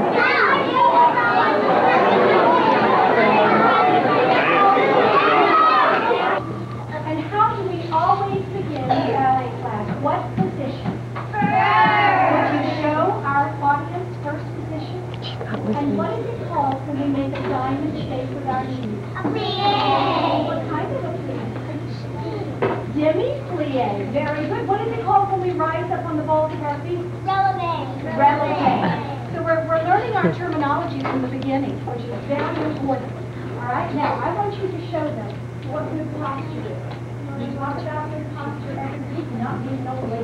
Yeah. What's his posture? You talk about his posture every week, not being no way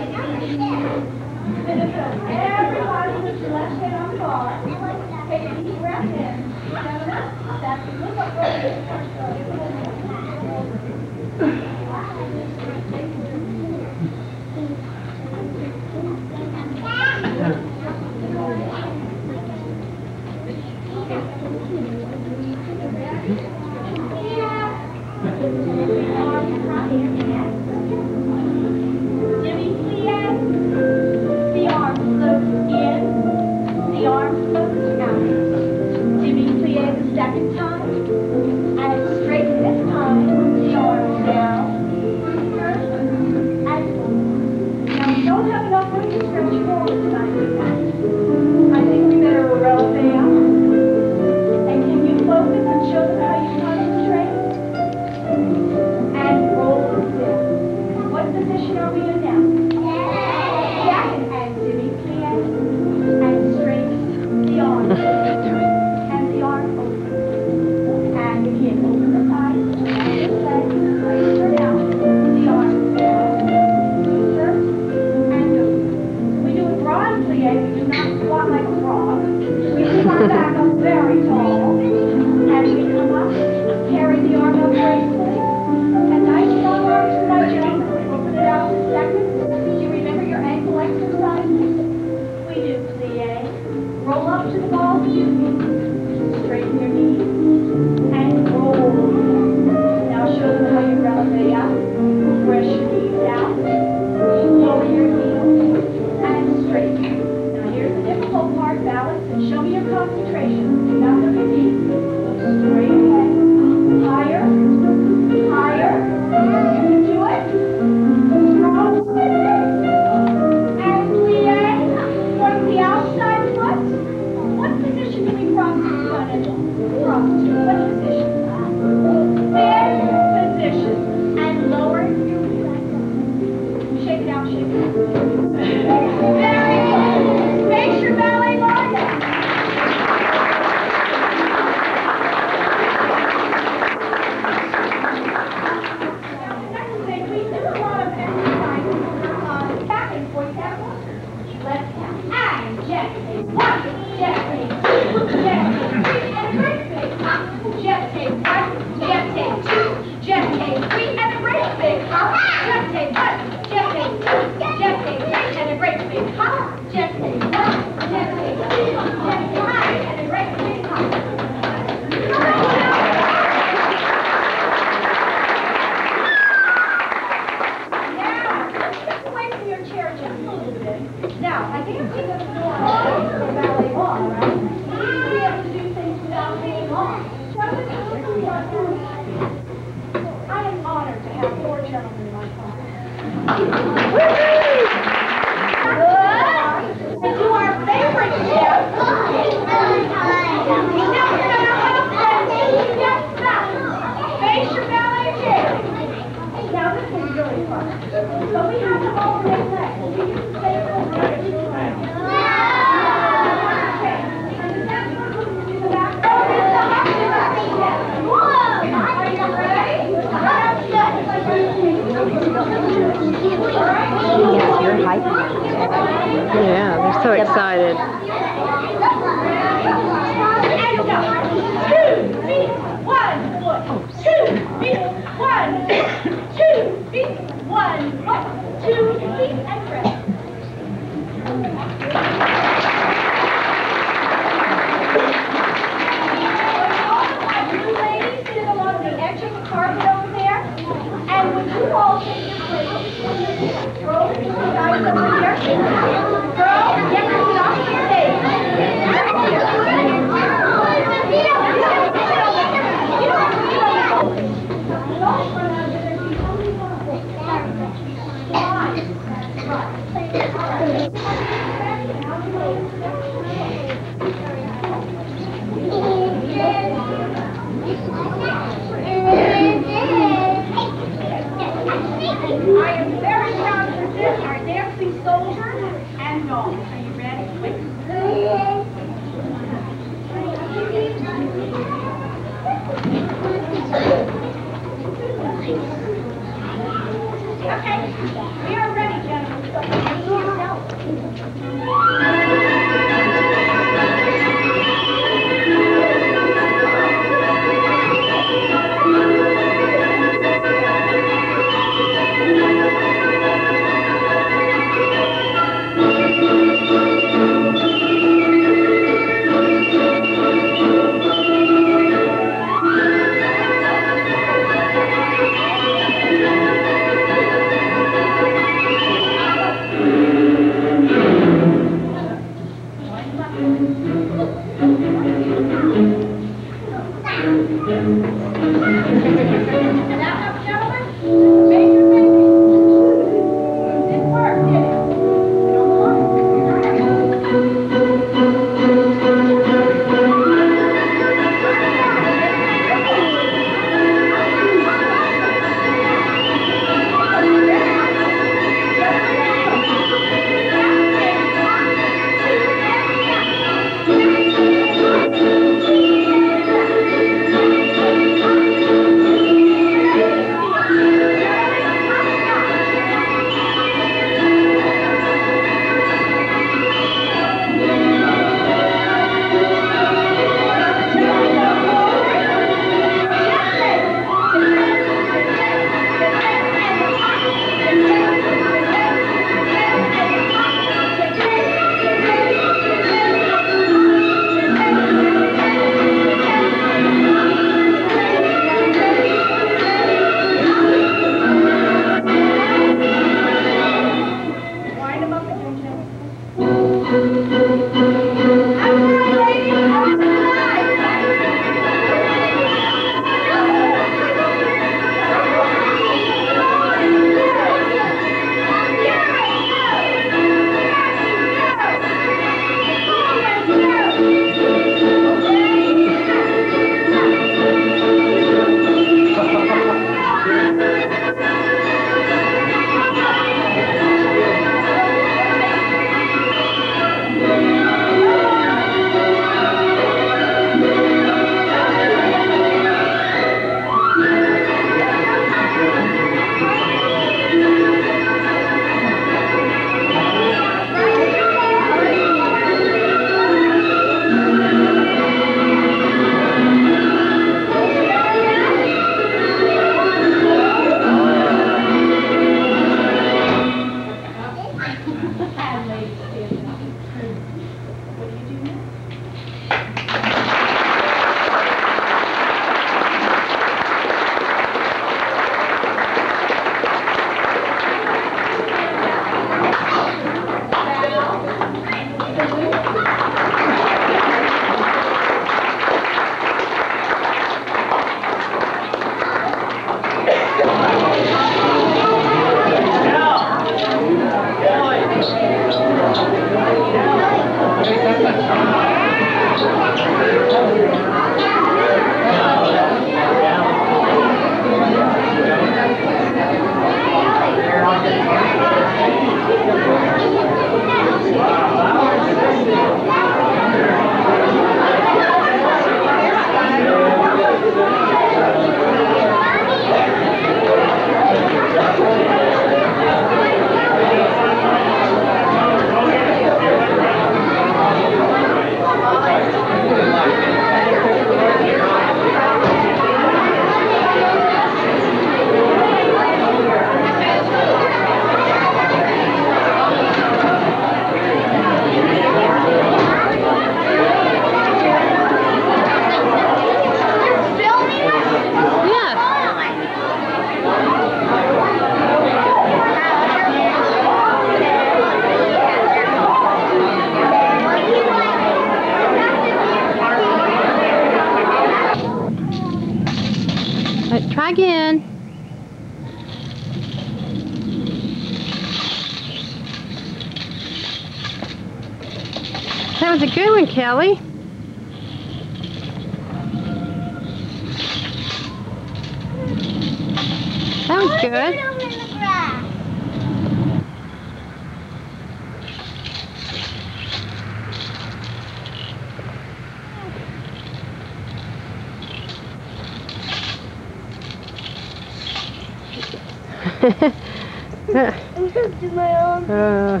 I'm just do my own. uh,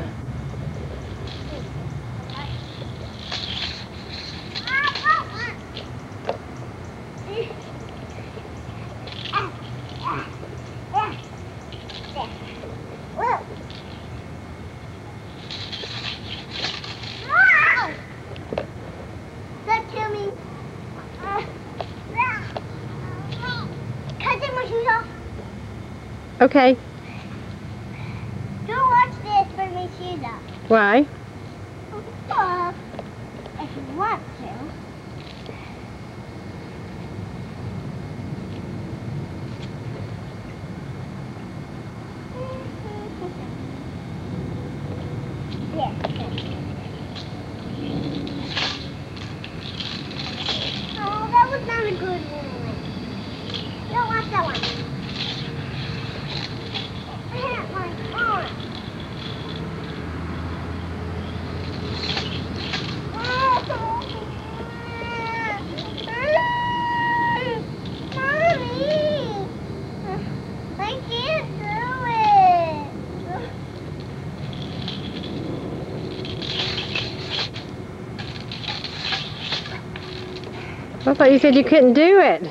That kill me. Can I take my shoes off? okay. Don't watch this for my shoes off. Why? Uh, if you want to. Yeah. Oh, that was not a good one. Don't watch that one. I hit my arm. Mommy! I can't do it. I thought you said you couldn't do it.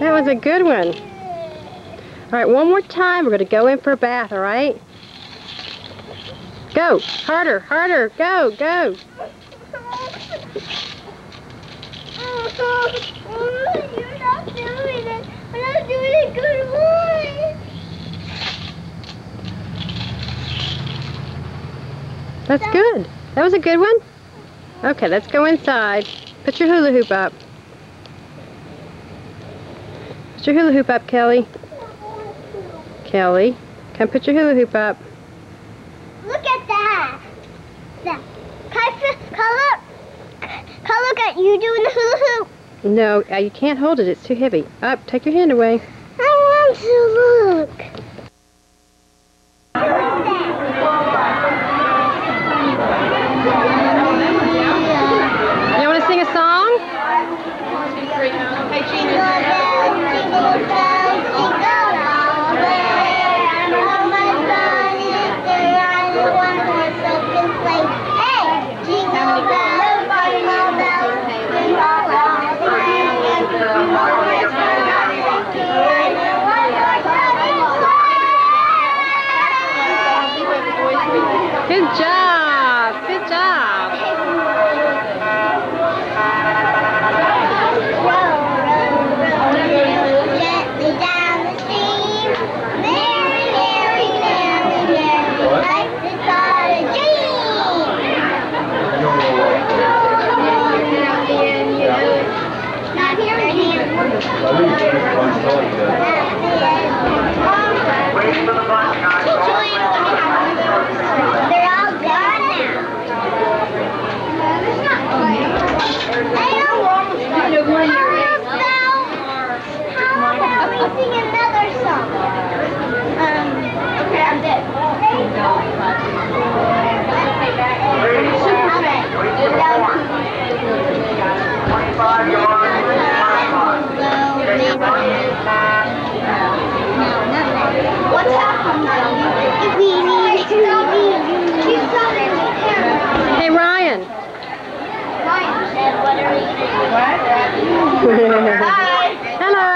That was a good one. All right, one more time. We're going to go in for a bath, all right? Go. Harder, harder. Go, go. That's good. That was a good one. Okay, let's go inside. Put your hula hoop up. Put your hula hoop up, Kelly. Kelly, come put your hula hoop up. Look at that. That. Can I, can I look? Can I look at you doing the hula hoop? No, uh, you can't hold it. It's too heavy. Up, take your hand away. I want to look. You want to sing a song? Good job. Good job. Gently down the stream, Mary, Mary, Mary, Mary, life is but a dream. Not here, here. They're all gone now. I know. How about we sing another song? Um, okay, I'm dead. What's happened? Hey, Ryan. Hello.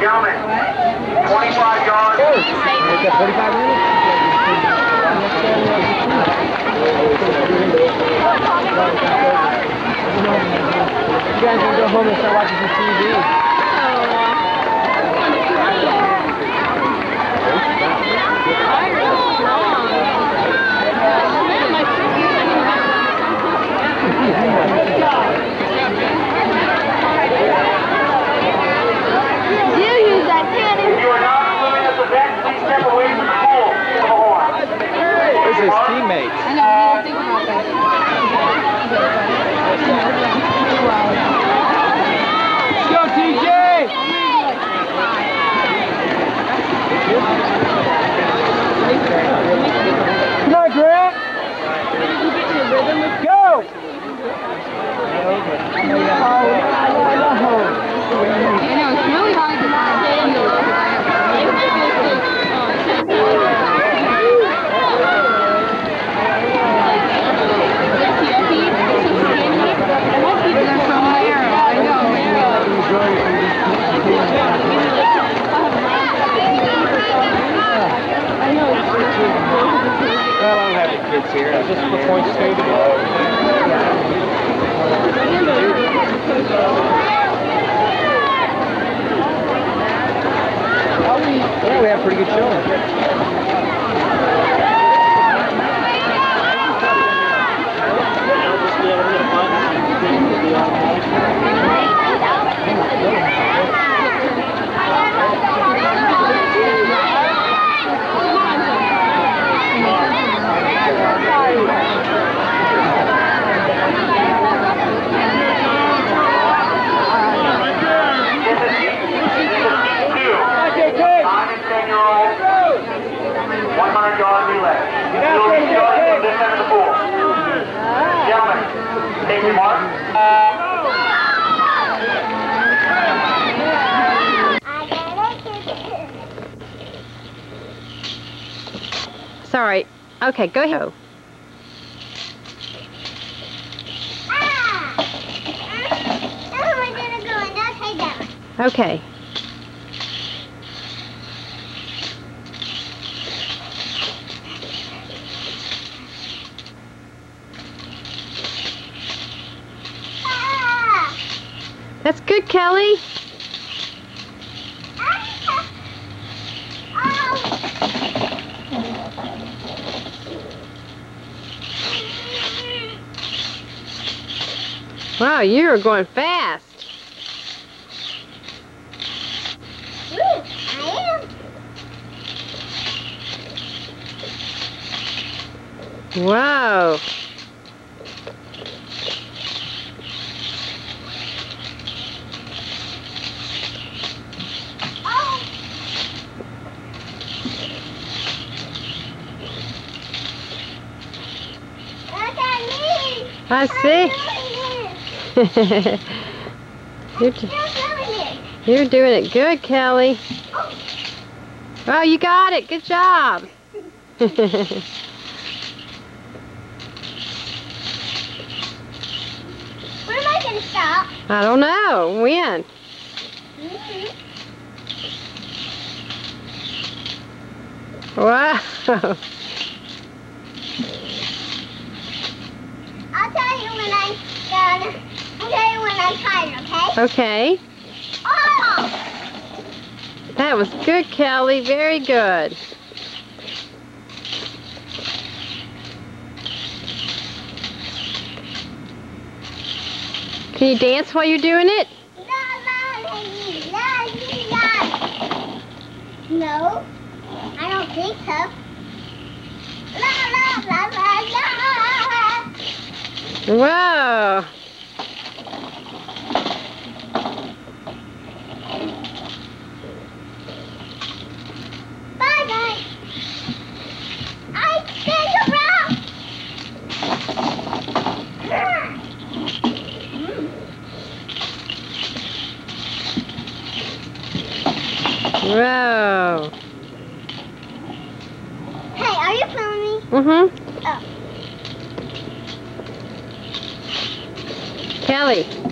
Gentlemen, 25 yards. You guys can go home and start watching some TV. Okay, go ahead. Ah! Oh, we're gonna go and I'll take that one. Okay. Ah! That's good, Kelly. Ah! Oh! Wow, you are going fast. I am. Me! I see. you're, doing it. you're doing it good, Kelly. Oh, you got it. Good job. Where am I gonna stop? I don't know. When? Mhm. Wow. I'll tell you when I'm done. I'll tell you when I'm tired, okay? Okay. Oh! That was good, Kelly. Very good. Can you dance while you're doing it? No, I don't think so. La, la, la, la, la. Whoa. Bye, bye. I stand around. Whoa. Hey, are you filming me? Mm-hmm. Oh. Kelly.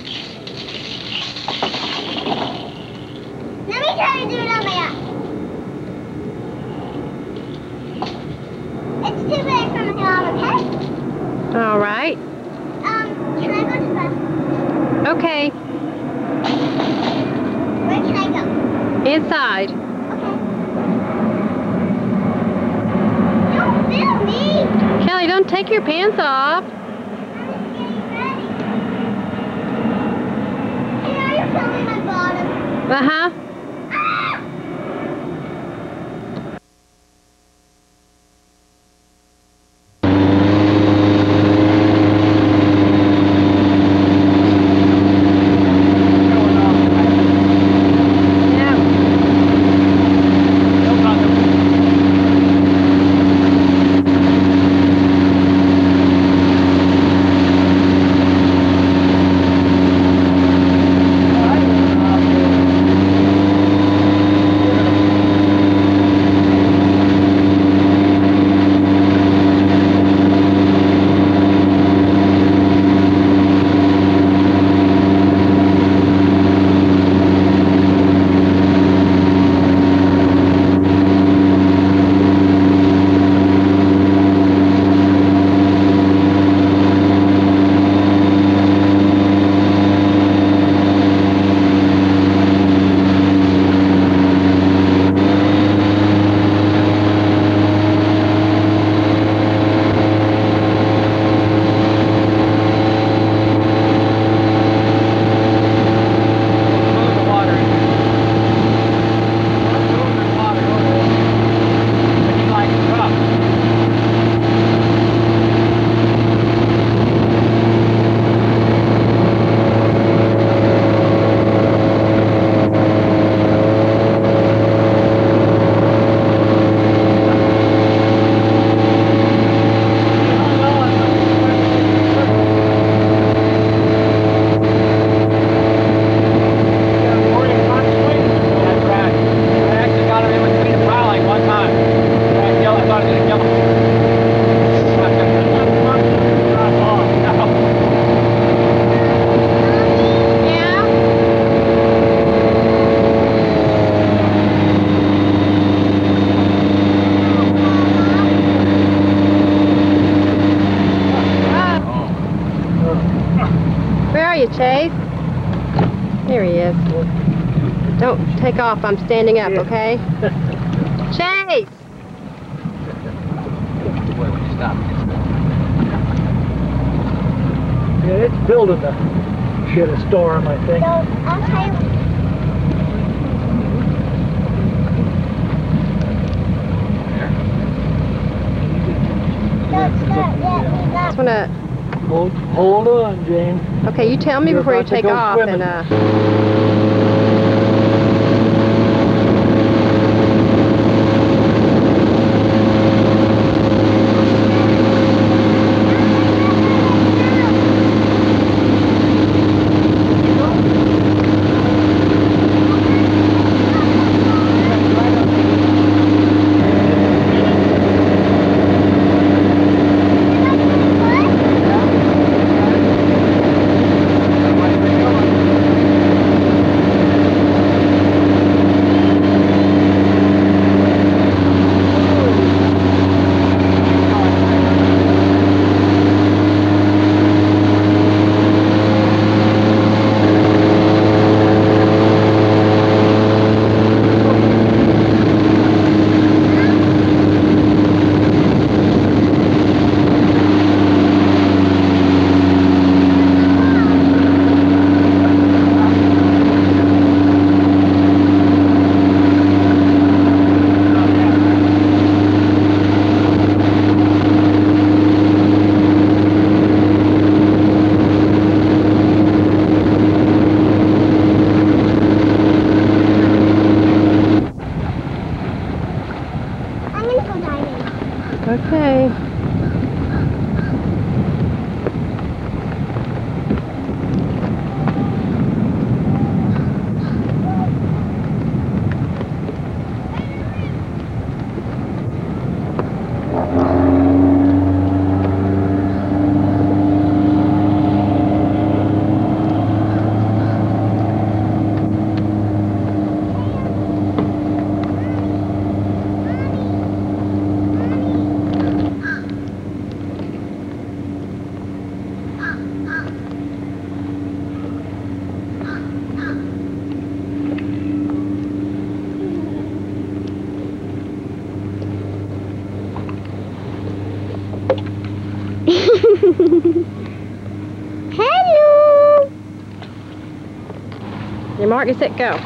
Take off. I'm standing up, Yeah. okay? Chase! Wait, when you stop. Yeah, it's building the shit a storm, I think. So, I'll tell you. That's not yet. Just wanna. Hold, hold on, Jane. Okay, you tell me You're before you about to take go off, swimming. and uh. Mark, you set, go.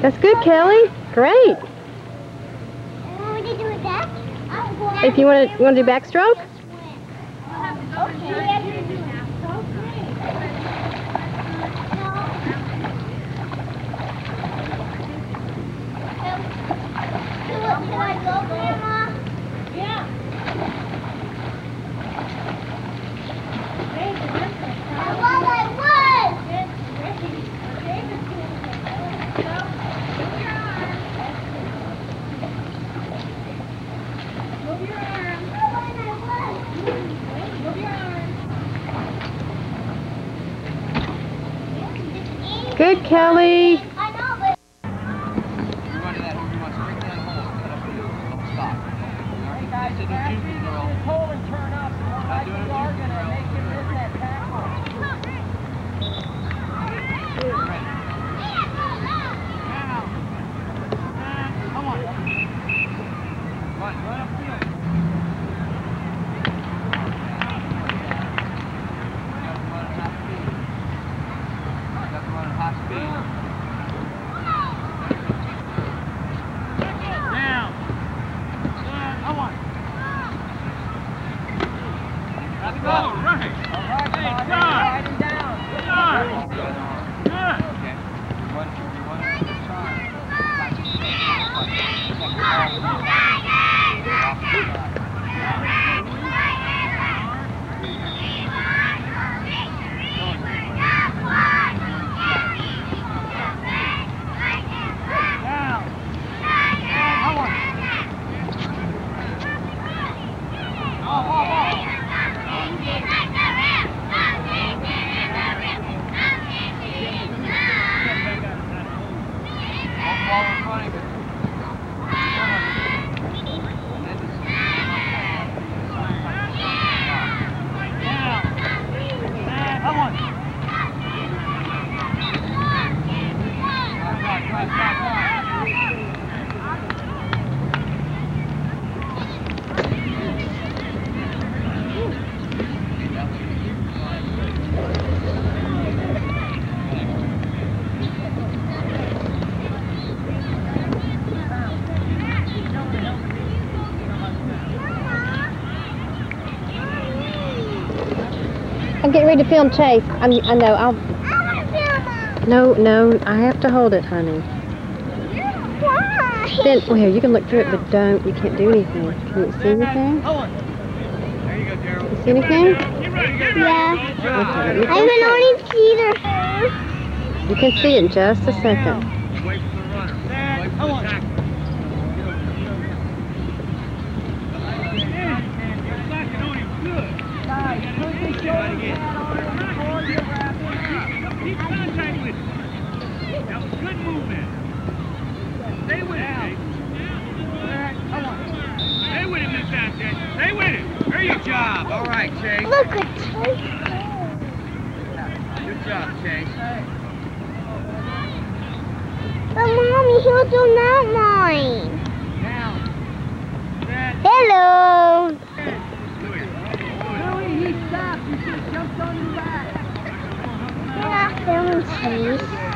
That's good, Kelly. Great. If you want to, want to do backstroke? Good, I'm getting ready to film Chase. I'm, I know. I'll. I want to film them. No, no. I have to hold it, honey. Why? Then, well, here you can look through it, but don't. You can't do anything. Can you see anything? I. There you go, Gerald. You see anything? Get ready, get ready. Yeah. Okay, I can check. only see their hair. You can see it in just a second. Wait for the runner. Wait for the tackle. Slacking on him. Good. Keep contact with him. That was good movement. Stay with him, Jake. Stay with him this time, Jake. Stay with him. There you Good job. All right, Chase. Look at Chase. Good job, Chase. But mommy, he was on that line. Down. Dad. Hello. Louis, he stopped. You should have jumped on back. You're not filming Chase.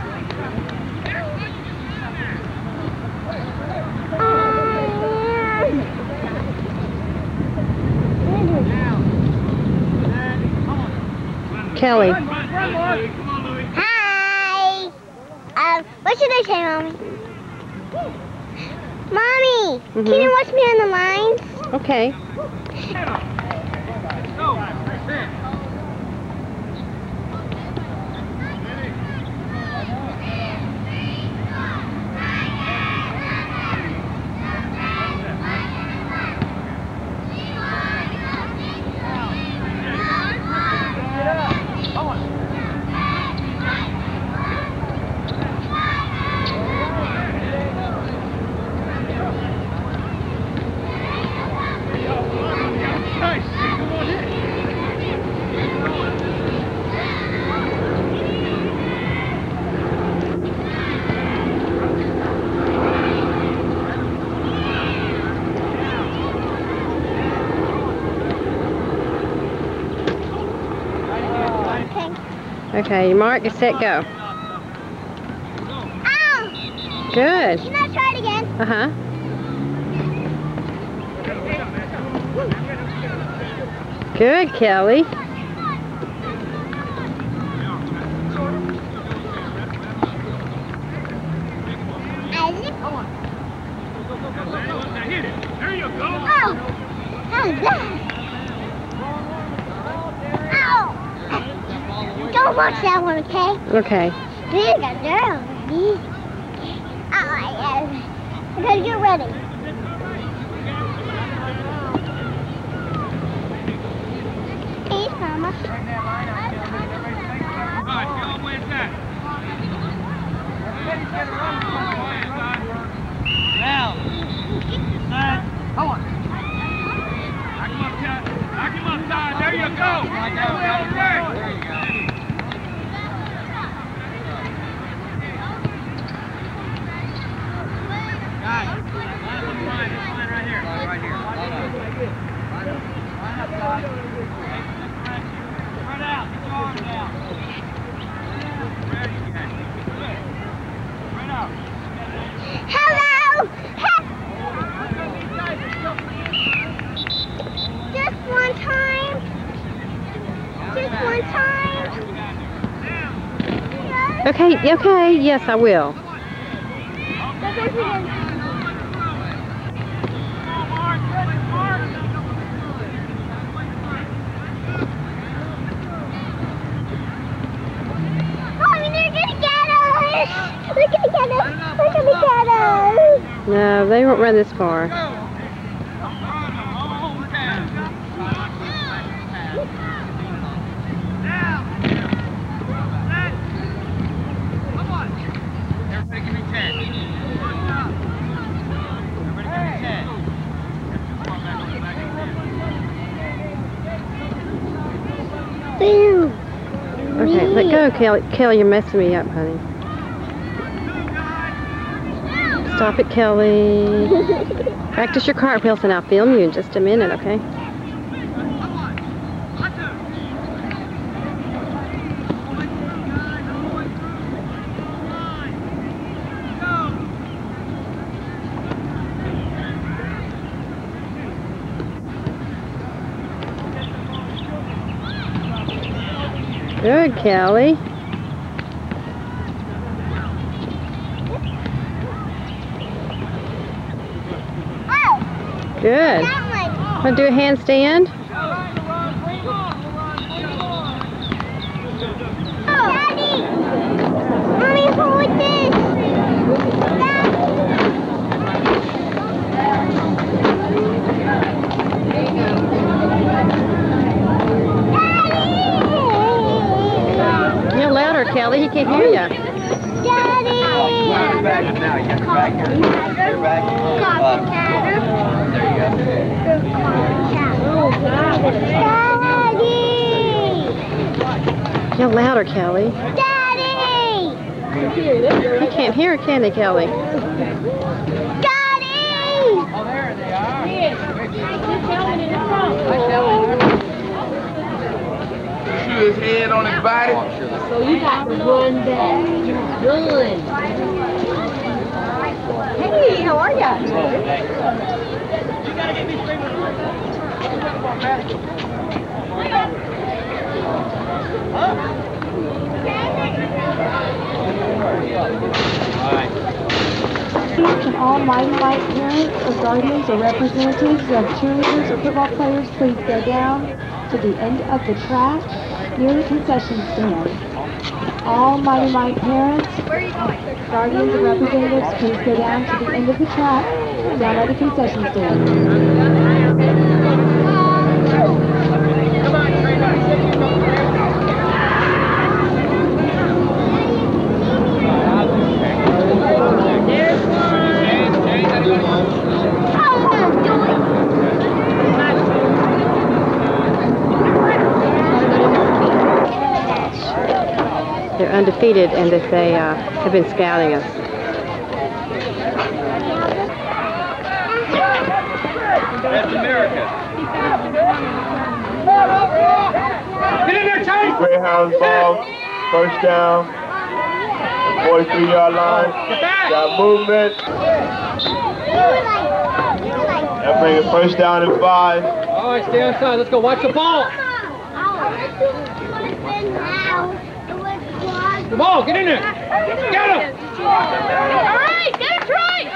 Kelly. Run, run, run. Hi. Um, what should I say, mommy? Mommy, can Mhm. you watch me on the lines? Okay. Go. That's it. Nice. Come on in. Okay. Okay, you mark, get set, go. Ow! Good. Can I try it again? Uh huh. Good, Kelly. Isaac? Now hit it. There you go. Oh! How's that? Ow! Don't watch that one, okay? Okay. Big a girl. Big. Oh, yes. Okay, get ready. Peace, Mama. All right, Phil, where's that? Now. Set. Come on. Knock him up, Chad. Knock him upside. There you go. Right That way on the right. There you go. Guys, line up on the line. This line right here. Right here. Okay, okay, yes, I will. Oh, Mommy, they're gonna get us! They're gonna get us! They're gonna get us! No, they won't run this far. Everybody give me 10. Everybody give me 10. Boom! Let Kelly. Kelly, you're messing me up, honey. Stop it, Kelly. Practice your cartwheels and I'll film you in just a minute, okay? Kelly. Oh! Good. To do a handstand? Oh! Daddy! Mommy, hold this! Daddy! You're louder, Kelly. He can't hear you. Daddy! Back now. You got back here. Your back. Up. There you Daddy! You're louder, Kelly. Daddy! He can't hear, can he, Kelly? Daddy! Oh, there they are. Shoot his head on his body. So you got to run back. Run. Hey, how are ya? Can all my white parents or guardians or representatives of cheerleaders or football players please go down to the end of the track near the concession stand? All Mighty Mite parents, guardians and representatives, please go down to the end of the track down at the concession stand. Undefeated and that they uh, have been scouting us. That's America. Get in there, Chase! Greyhounds ball, first down, 43 yard line. Got movement. That brings it first down and five. All right, stay outside. Let's go. Watch the ball. The ball. Get in there. Get him. All right, get it right.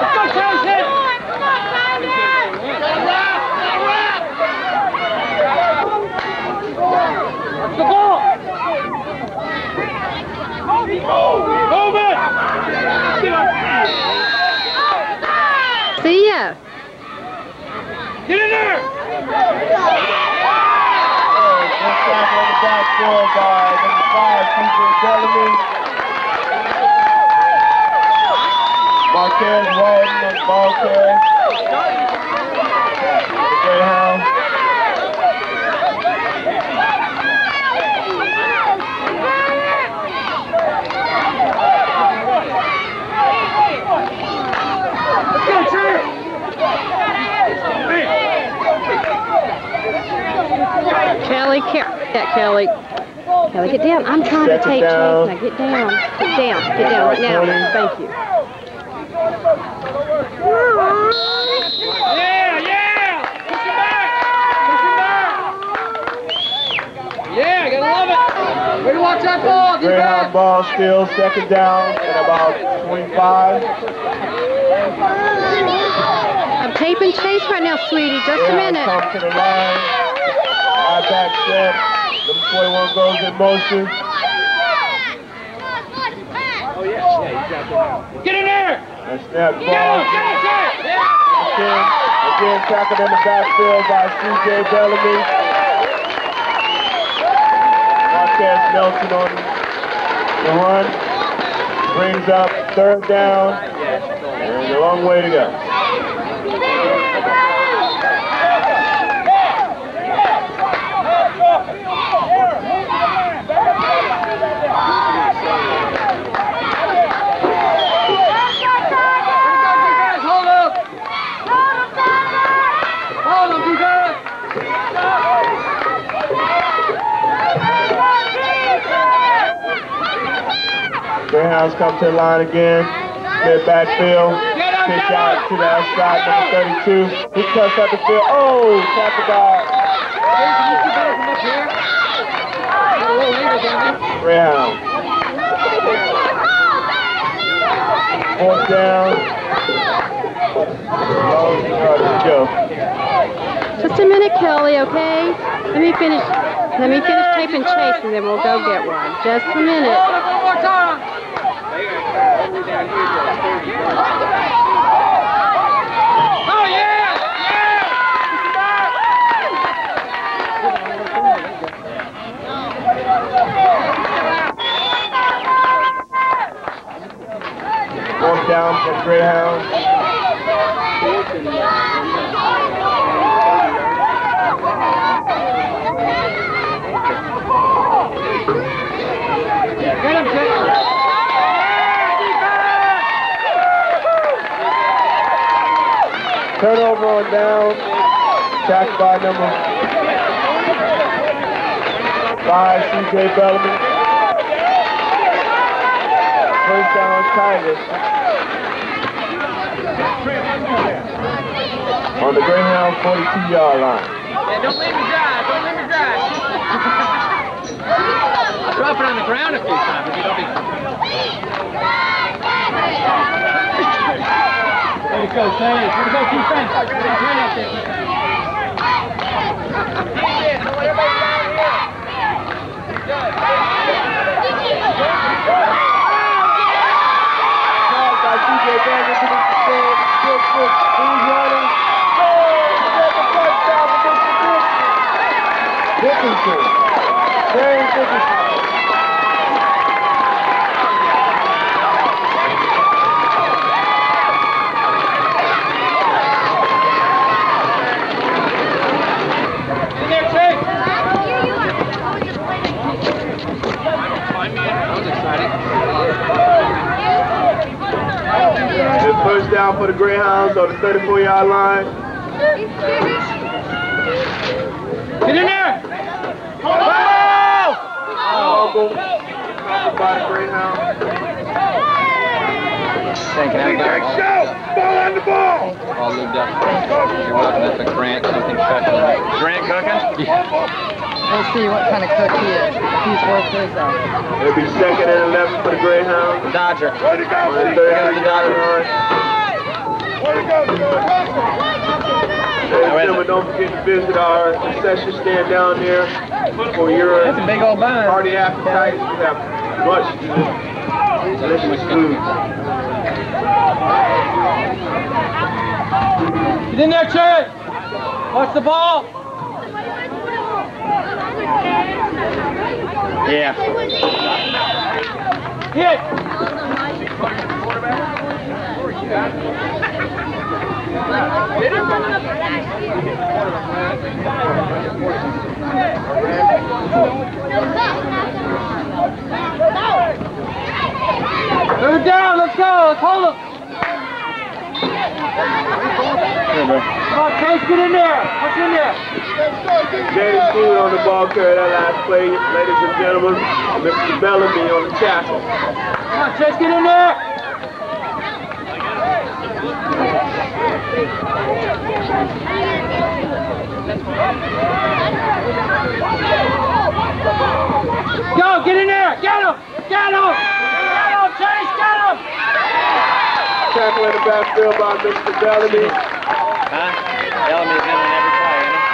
Let's go, Chase! Watch the ball! Move it! See ya! Get in there! Good tackle on the backboard by number five, C.J. Bellamy. Marquez Walton on the ball carry. The Greyhound. Let's go, Chase! Kelly, Ke- yeah, Kelly. Kelly, get down. I'm trying to take. Chase. Now get down. Get down. Get down right now. Thank you. Yeah, yeah! Push him back! Push him back! Yeah, gotta love it! Way to watch that ball! Get Greyhound ball still second down at about 25. I'm taping Chase right now, sweetie. Just a minute. Come to the line. High back step. Number 41 goes in motion. Oh, yeah. Get in there! That's that ball. Get him, get him. Again, again tackled in the backfield by C.J. Bellamy. Marquez Nelson on the run. Brings up third down. And a long way to go. Defense, hold up. Hold him, defense. Greyhounds come to the line again. Mid backfield. Get Pitch out to the outside, number 32. He cuts up the field. Oh, tackled by Chase, can you keep it from here? A little later, down Greyhound. Fourth down. Oh, Long yardage to go. Just a minute, Kelly, okay? Let me finish. Let me finish taping Chase, and then we'll go get one. Just a minute. Hold it one more time. Oh, yeah. Down for the Greyhounds. Get him, Chase. Turnover on down. Tackled by number five, C.J. Bellamy. First down, Tigers. On the Greyhound 42-yard line. Yeah, don't leave me dry. Don't leave me dry. Drop it on the ground a few times if you don't be. Way to go, Chase. Way to go, defense. Great out there, defense. Called by C.J. Bellamy to the field. Good push. Who's running? Goal! Get the touchdown for Mr. Dickinson. James Dickinson. In there, Chase. That was exciting. Good for the Greyhounds on the 34-yard line. Get in there. Fumble. Fumble by the Greyhounds. Thank you. Ball on the ball. All lubed up. You're looking at the Grant, something special. Grant cooking? Yeah. We'll see what kind of cook he is. He's worth his uh, It'll be second and 11 for the Greyhounds. Dodger. On the 33-yard line. Ladies and gentlemen, don't forget to visit our concession stand down there for your That's a big old bun. party appetites. We have much delicious food. Get in there, Chase. Watch the ball. Yeah. Hit. Third down. Let's go. Let's hold him. Come on, Chase. Get in there. What's in there? James Food on the ball carrier that last play, ladies and gentlemen. Mr. Bellamy on the tackle. Come on, Chase. Get in there. Go, get in there! Get him! Get him! Get him, Chase! Get him! Tackle in the backfield by Mr. Bellamy. Huh? Bellamy's in on every play, isn't he?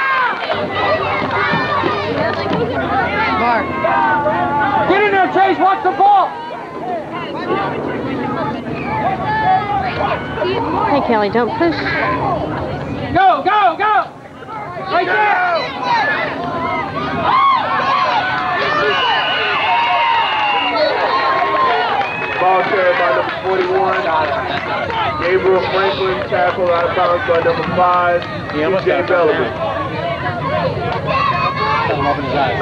Mark. Get in there, Chase! Watch the ball! Hey, Kelly, don't push. Go, go, go! Right there! Ball carried by number 41. Gabriel Franklin tackle out of bounds by number 5, C.J. Bellamy.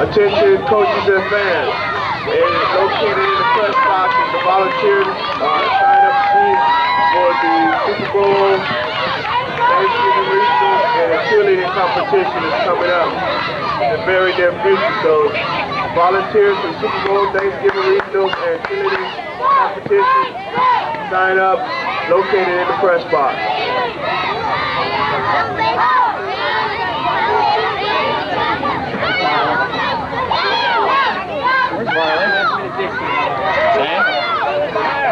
Attention coaches and fans. It is located in the press box is the volunteers uh, sign up sheet for the Super Bowl Thanksgiving and cheerleading competition is coming up the very near future. So volunteers for Super Bowl Thanksgiving regionals and cheerleading competition sign up located in the press box. Where's Barley? Sam?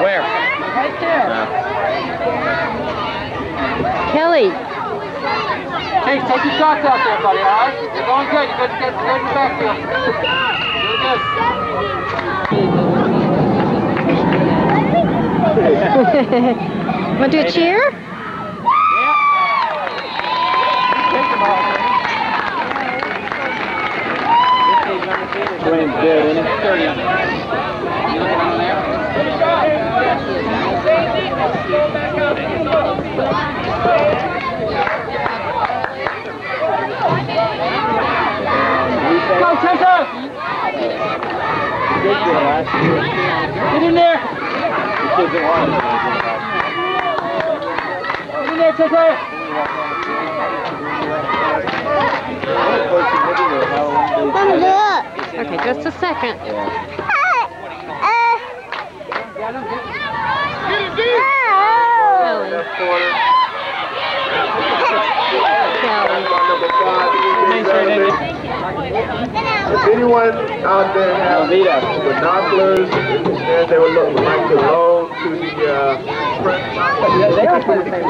Where? Right there. Kelly, Chase, take your shots out there, buddy, all right? You're going good. You're good, good, good in the backfield. Doing good. want to do a cheer? Take the ball. Dwayne's dead, isn't he? 30. You looking on there? Get in there! Get in there, Chase! Okay, just a second. Kelly, Left corner. Kelly. If anyone out there has binoculars, and they would look, like to loan to the uh, press They are playing the same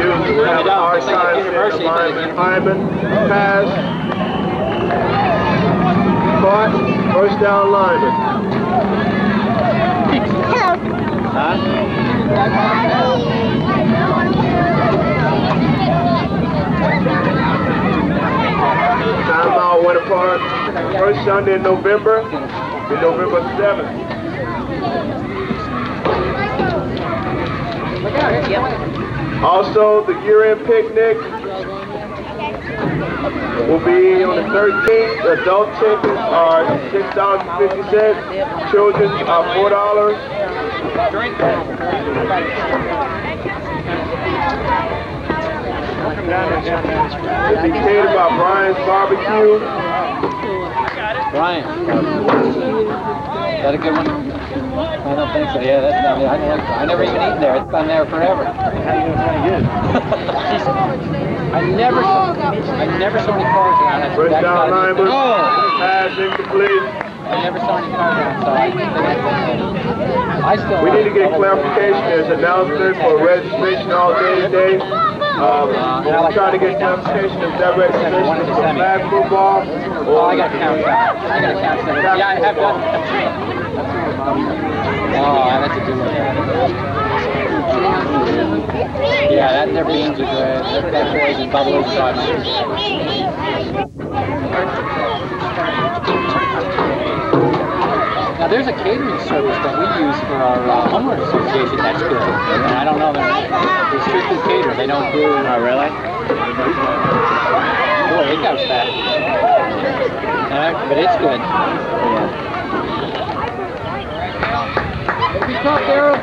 Use to have a hard time seeing the lineman. Lyman pass. Caught, first down Lyman. Timeout went apart. First Sunday in November, in November 7th. Also, the year-end picnic will be on the 13th. Adult tickets are $6.50. Children's are $4. Be catered by Brian's Barbecue. Brian. Is that a good one? I don't think so. Yeah, that's not. I, never, never even eaten there. It's been there forever. How you know it's good? I never saw. I never saw any cars around. That's First down Lyman. Oh! Pass incomplete. I never saw any cars around, so I still. We need to get clarification. There's an announcement for registration all day today. Um, we're trying to get if that registration is for flag football Oh, I got count. I got to count. Yeah, I have done. Oh, that's a good one. Yeah, that their beans are good. They've got boys and bubbles. Now there's a catering service that we use for our uh, homeowners association. That's good. And I don't know. They're, they strictly cater. They don't do. Oh, really? Boy, it goes fast. Uh, but it's good. Yeah. Be tough, Daryl.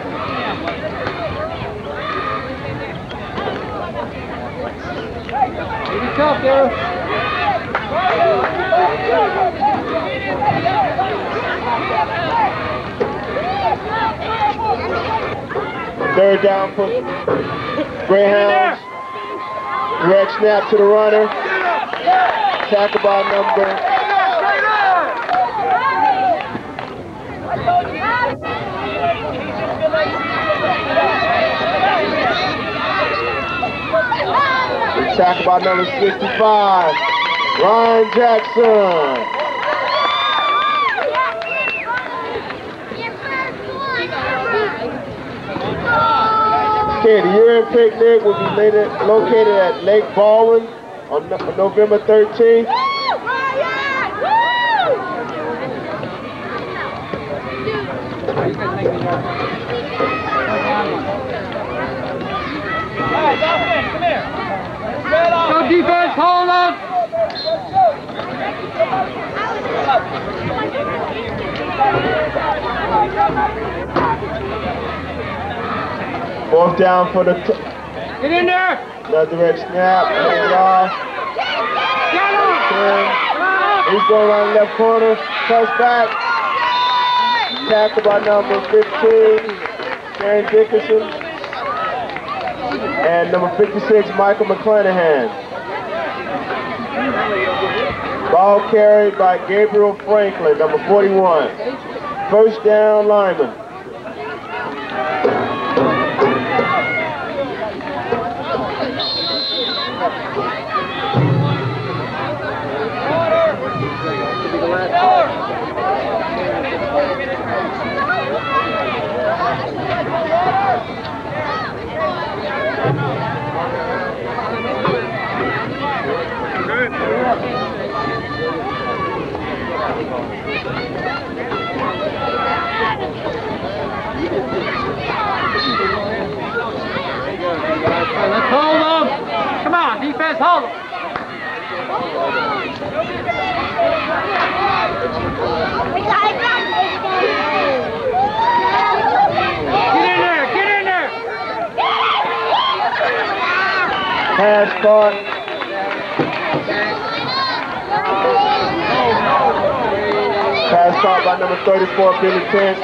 Be tough, Daryl. Third down for Greyhounds. Red snap to the runner. Tackle by number. Tackle by number 65. Ryan Jackson. Okay, the year-end picnic will be later, located at Lake Baldwin on No- November 13th. Go defense, hold up. Fourth down for the Get in there. another direct snap, hand off. Get him. He's going around the left corner, touch back. Tackle by number 15, Karen Dickinson. And number 56, Michael McClanahan. Ball carried by Gabriel Franklin, number 41. First down Lyman. Get in there, get in there. Pass caught. Pass caught by number 34, Billy Kent.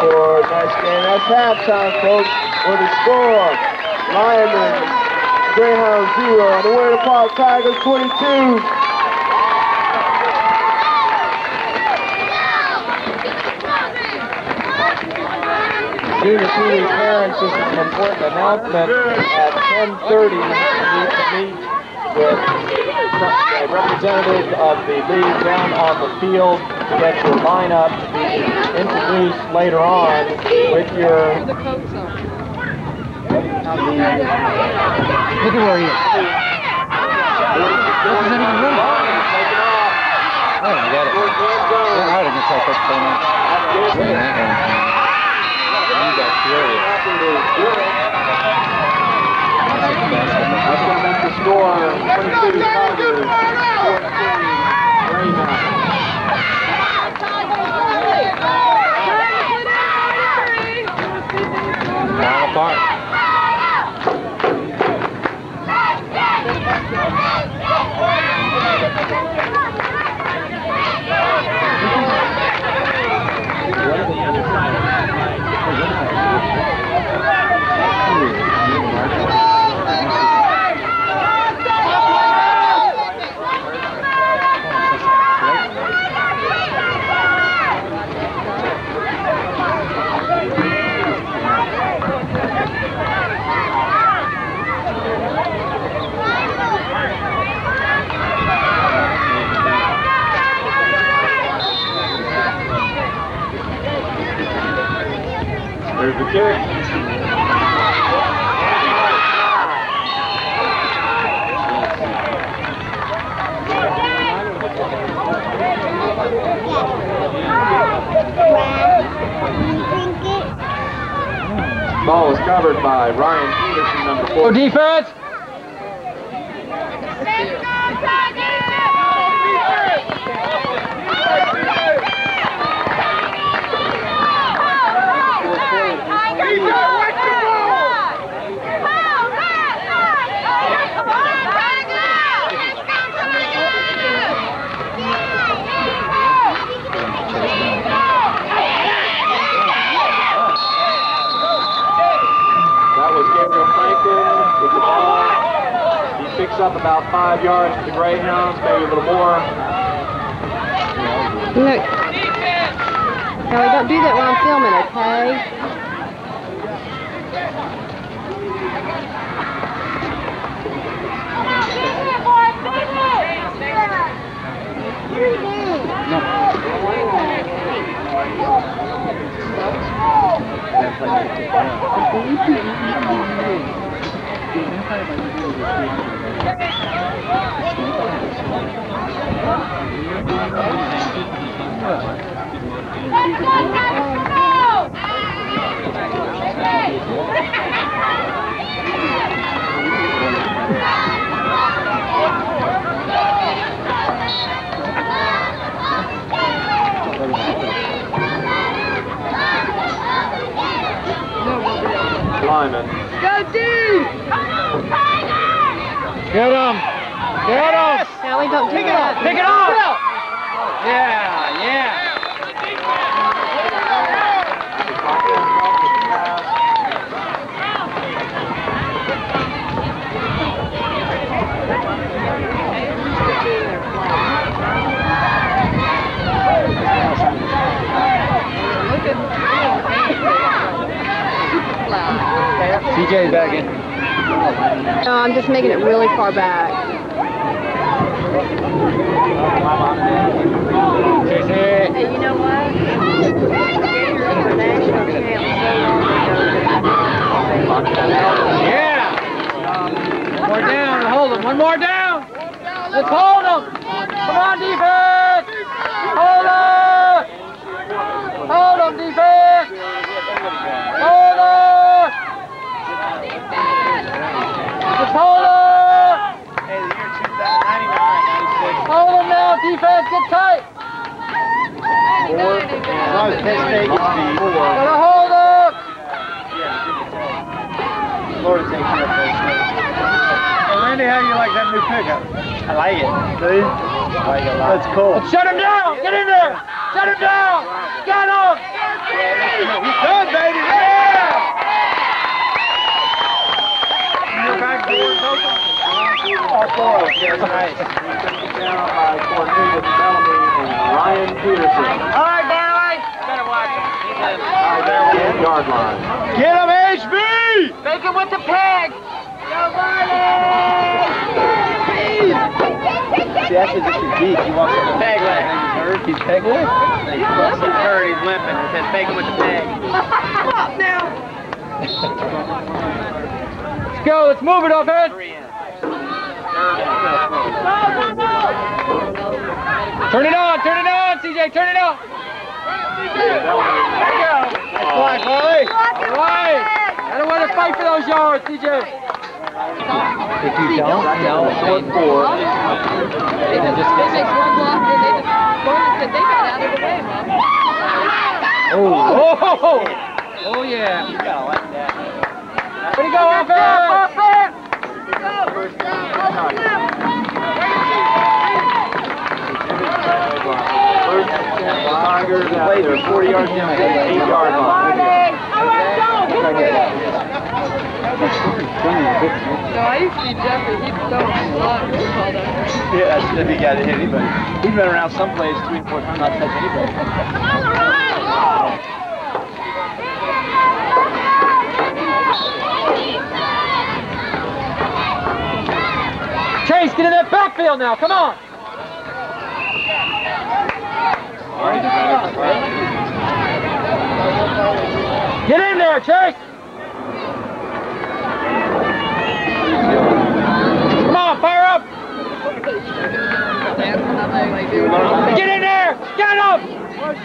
For nice game. That's halftime, folks. With the score, Lyman, Greyhound 0, and the Winter Park Tigers 22. Junior Cooley parents, this is an important announcement. At 10:30, we need meet with a representative of the league down on the field to get your lineup to be introduced later on with your. Look at where he is. Representative Lee. Oh, you got it. Yeah, I didn't take that phone out. Look at got furious. That's going to make the score 22 Tigers, 14 Greyhound. Fall apart. CJ's back in. No, I'm just making it really far back. Hey, you know what? Yeah! One more down. Hold him. One more down. Let's hold him. Come on, defense. Hold him. Hold him, defense. Hold him. Just hold him. Hey, the year 2099, Hold him now, defense. Get tight. 96. Four. As long as Penn State gets the. Gotta hold him. Florida takes care of Penn State. Hey, Randy, how do you like that new pickup? I like it. Do you? I like it a lot. That's cool. Let's shut him down. Get in there. Shut him down. Get him. He's done, baby. Yeah! Your back door is open. All four of them. Yeah, nice. Down by Cornelius Bellamy and Ryan Peterson. All right, Barley. Better watch him. He's in. All right, there we go. Yard line. Get him, HB! Make him with the peg. See, that's just a geek. He walks with a peg leg. He's hurt. He's peg leg? He's hurt. He's limping. It says fake him with the peg. Now. Let's go. Let's move it, offense. Turn it on. Turn it on, CJ. Turn it on. Nice fly, Polly. All right. Gotta want to fight for those yards, CJ. If you don't, no, four, four. They just, they make one block and they just, they got out of the way, Mom. Oh, oh, oh yeah. You gotta like that. Way to go, offense. First Tigers out there, 40 yards down, 8 yard line. No, I used to see Jeffrey. He'd throw a block and call that. Yeah, that's if he got to hit anybody. He's been around some plays three four times, not touch anybody. Get in that backfield now. Come on. Get in there, Chase. Come on, fire up. Get in there. Get him.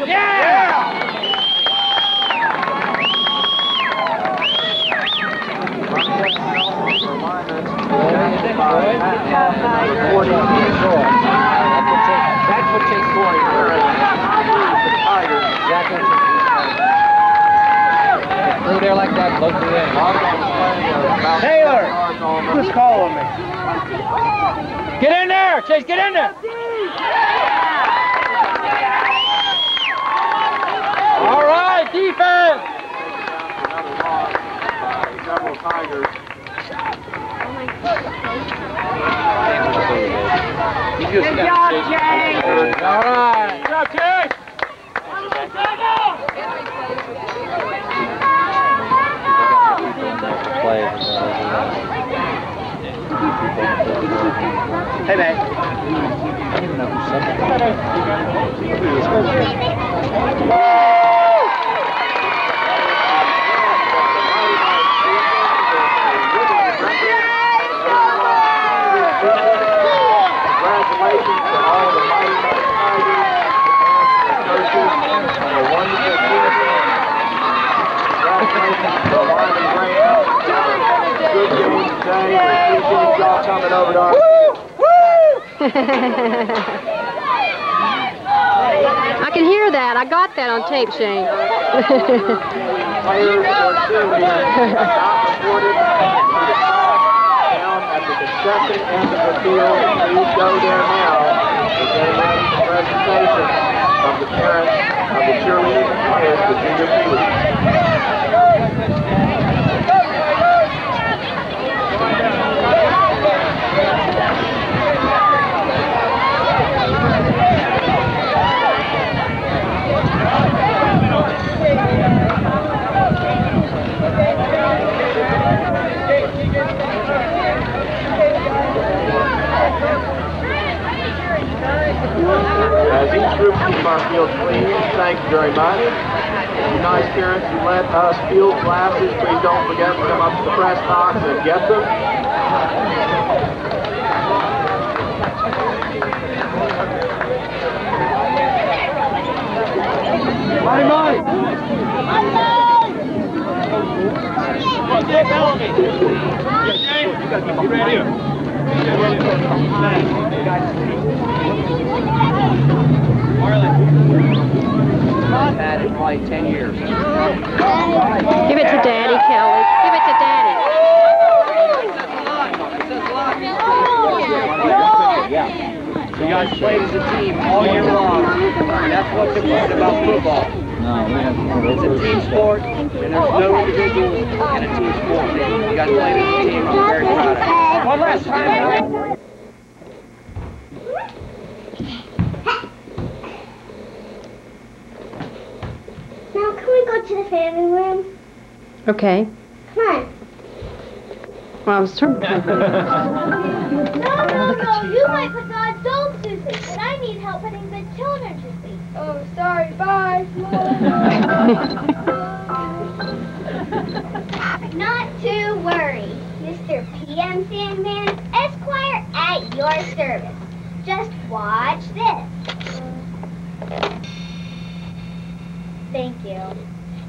Yeah. That's what Chase Boyd Through there like that, look through there. Taylor! Who's calling me? Get in there, Chase, get in there. All right, defense. Several Tigers. Good job, Chase. All right. Good job, Hey, man. I don't even know who said Congratulations to all the Mighty Ducks Tigers and coaches on a wonderful season. Congratulations to Marvin Graham. Good game today. We appreciate y'all coming over to our I can hear that. I got that on tape, Shane. players or students not reported down at the concession end of the field. Please go there now. We're getting ready for presentation of the parents of the cheerleaders and for junior As each group keep our field clean, thank you very much. You nice parents who let us field glasses, please don't forget to come up to the press box and get them. Money, money. I've had it probably 10 years. Give it to Daddy, Kelly. Give it to Daddy. Yeah. You guys played as a team all year long. And that's what's important about football. No, we It's a team sport, and there's no individuals in a team sport. You guys played as a team. I'm very proud of you. One last time. Now, can we go to the family room? Okay. Come on. Well, I was trying No, no, no. You might put the adults to sleep, but I need help putting the children to sleep. Oh, sorry. Bye. Not to worry. Mr. PM Sandman, Esquire at your service. Just watch this. Thank you.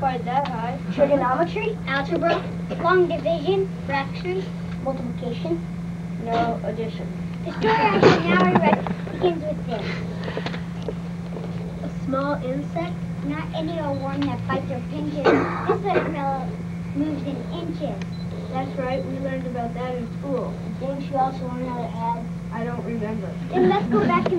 quite that high. Trigonometry? Algebra? Long division? fractions, Multiplication? No, addition. The story I shall now erect begins with this. A small insect? Not any old one that bites or pinches. this little fellow moves in inches. That's right, we learned about that in school. Didn't you also learn how to add? I don't remember. Then let's go back to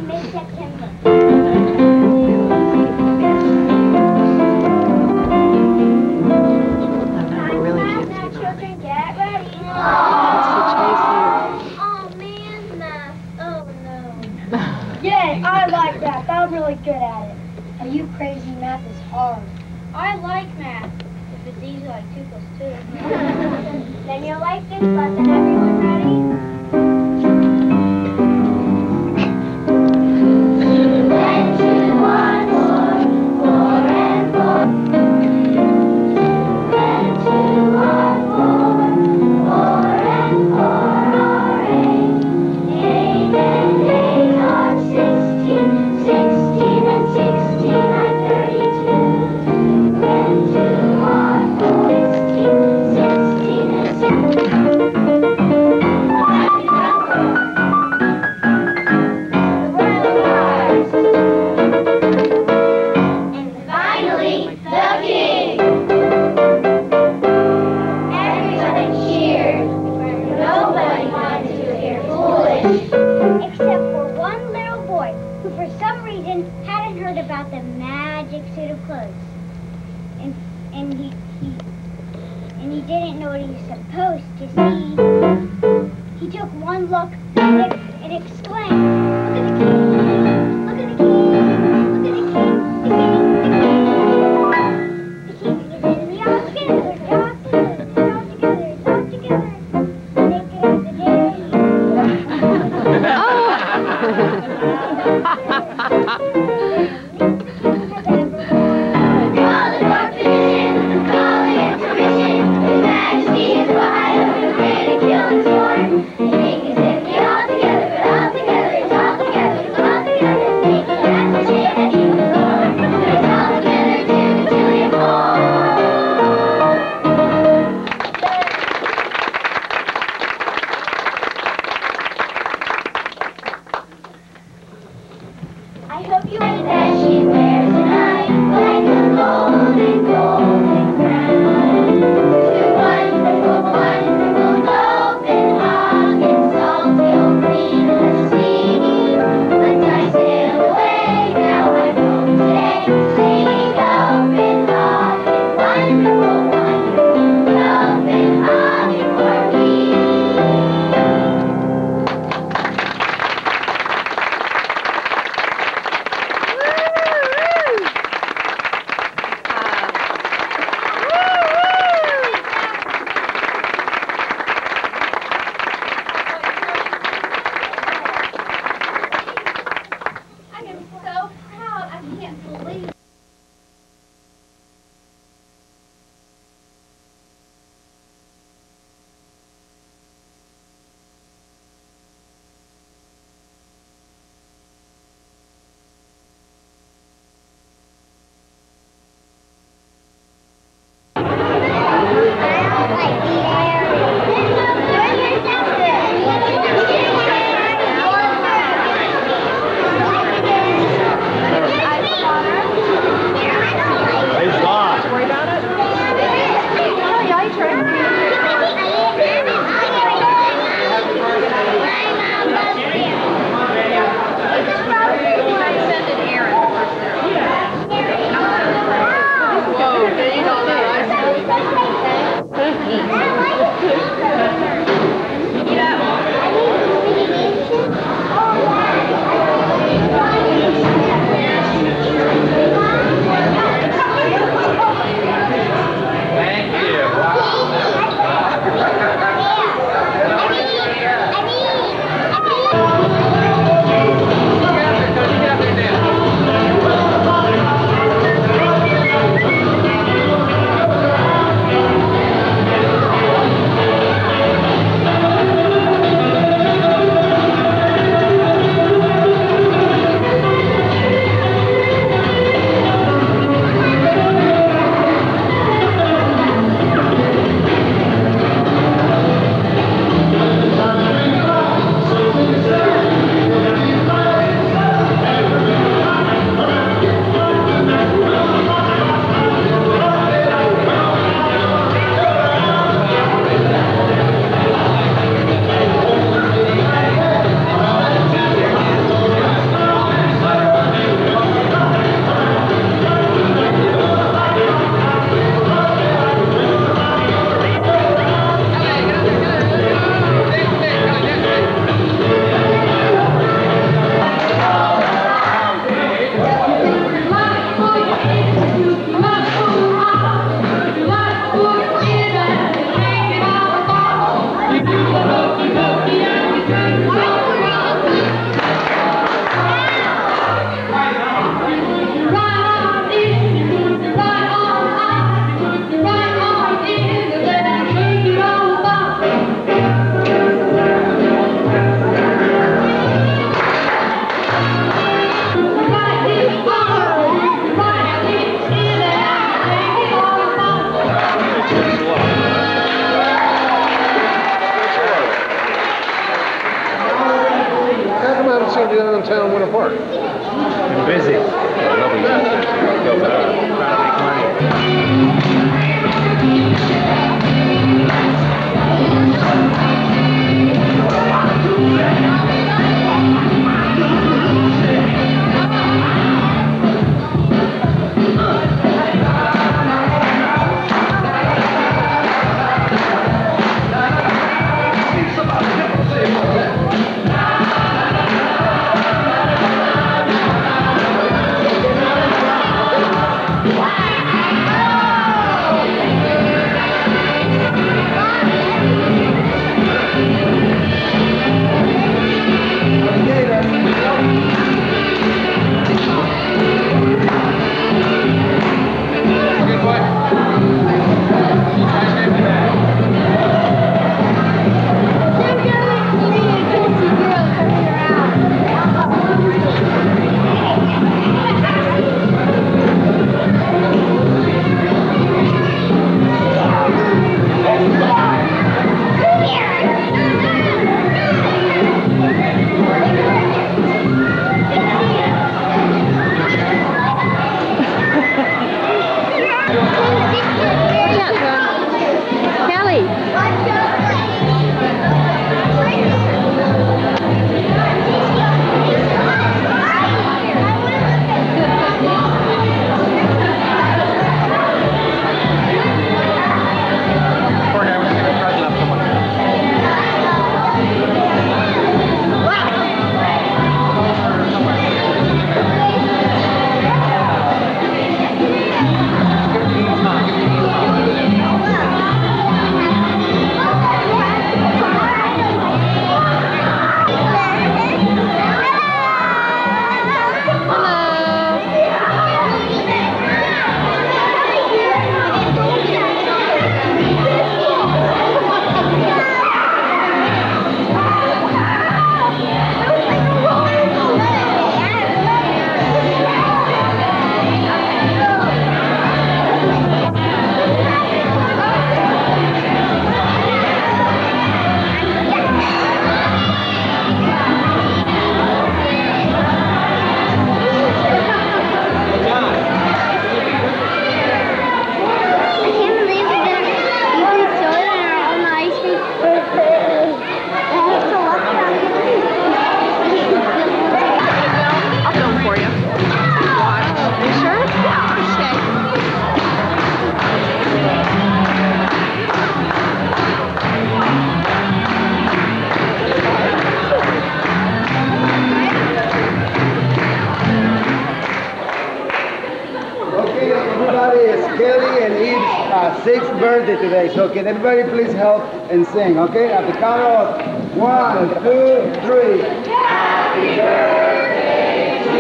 birthday today. So can everybody please help and sing, okay? At the count of one, two, three. Happy birthday to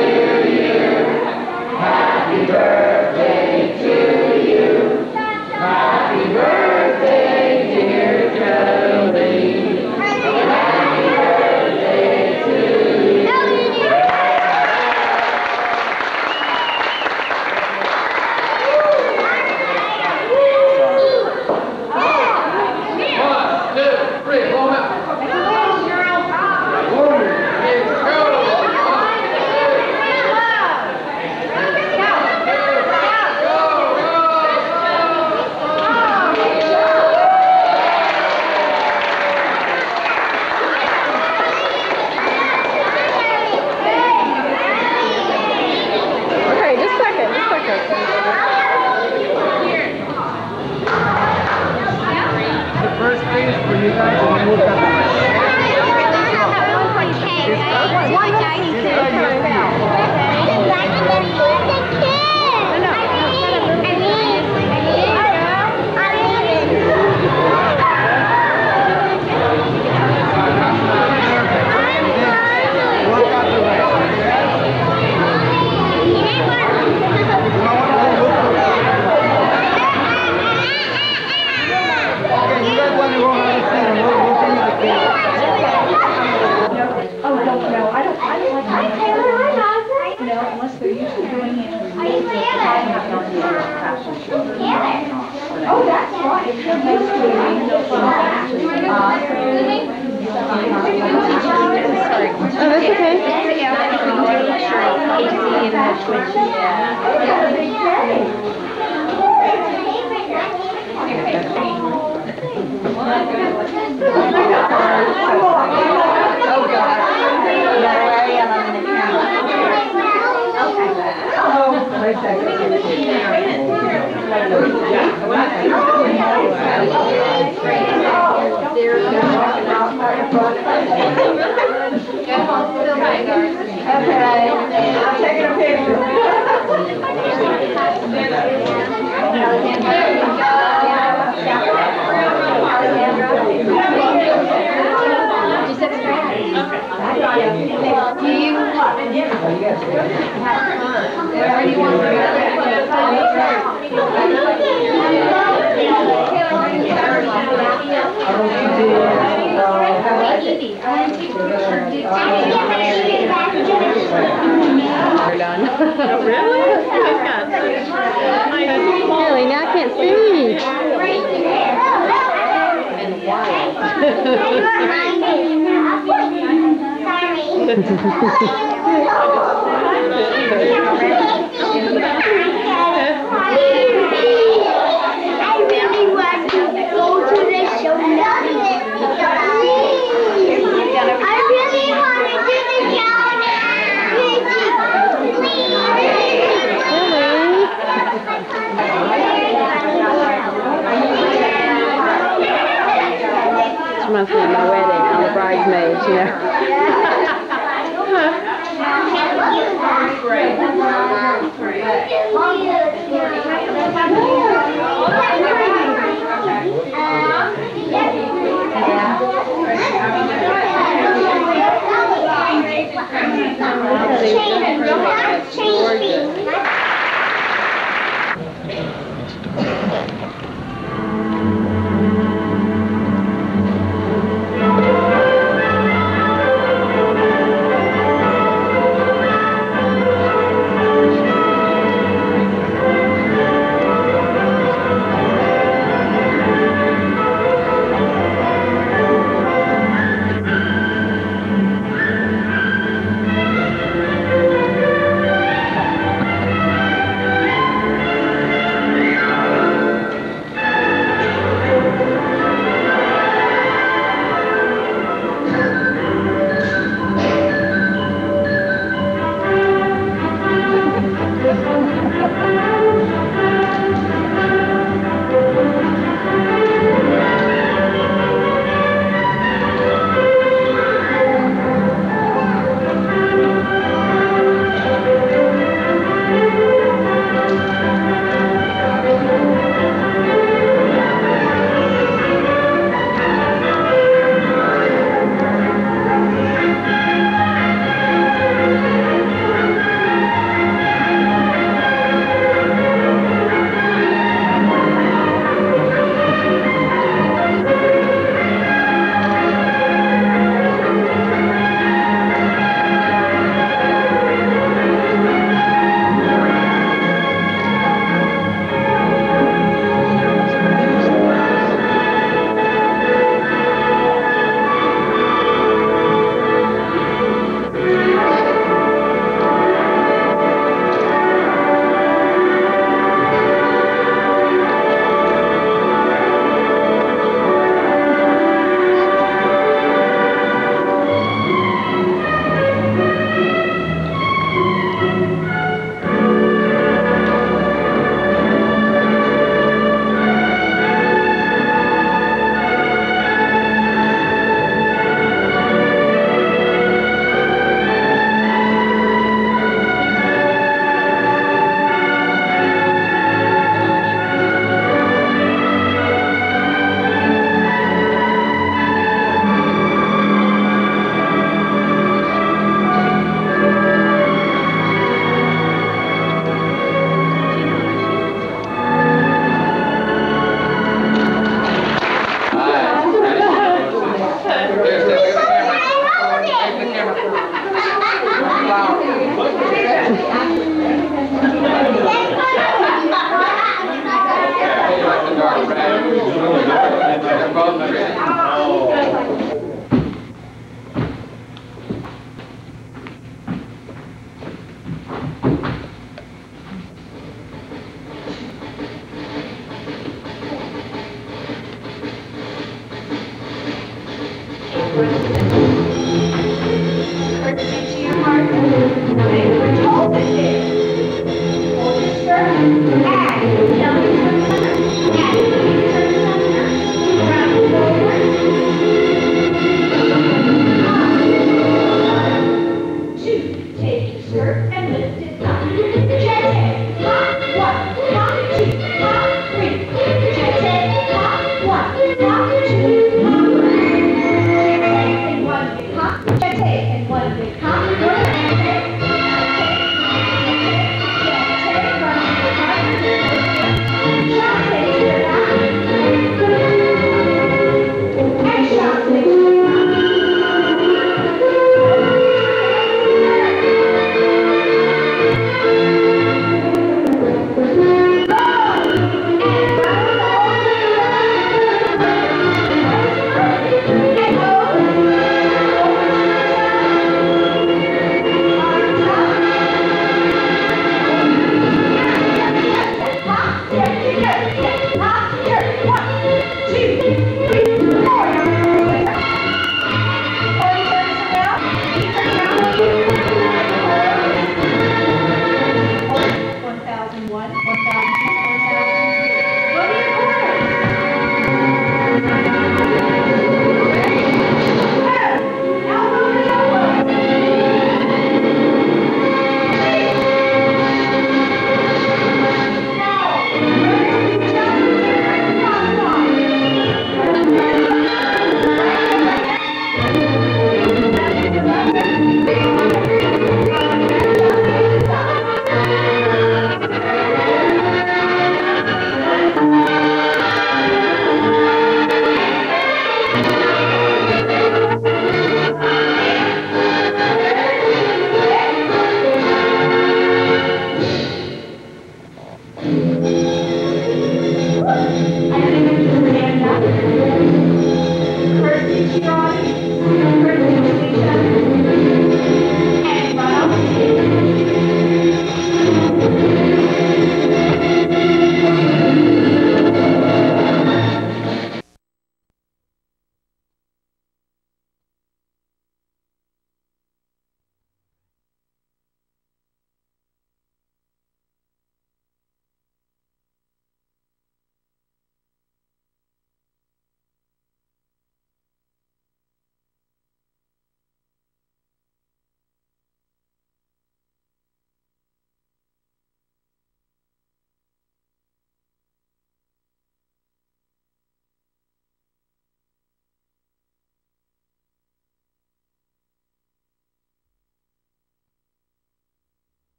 you. Happy birthday to you. Happy birthday, dear Toby. oh, really? really, now I can't see. Sorry. changes.